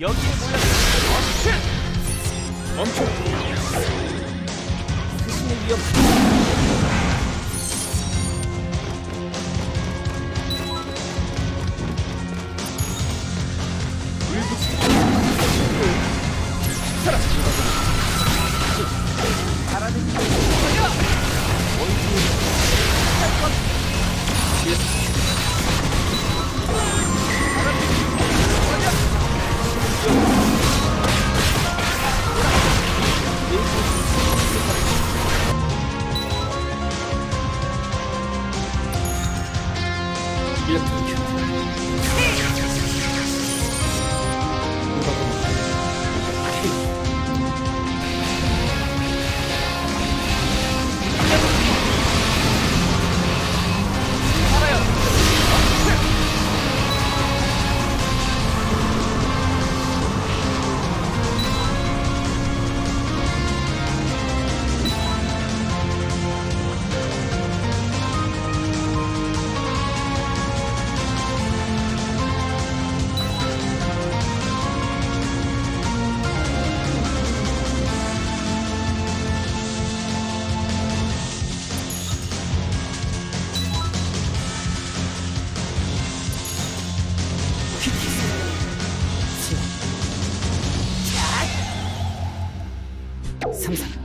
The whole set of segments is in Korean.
여기에 몰려 멈춰 스승의 위험 接 삼삼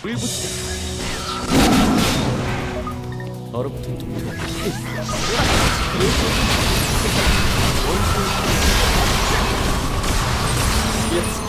불붙다 얼어붙은 동료가 원수